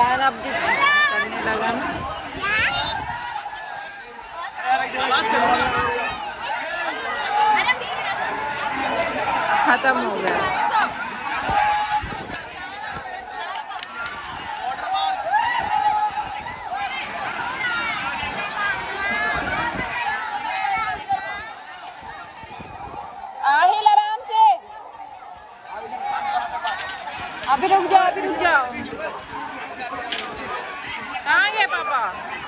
गायन अब करने लगा ना खत्म हो गया। अभी रुक जाओ अभी रुक जाओ। Papa.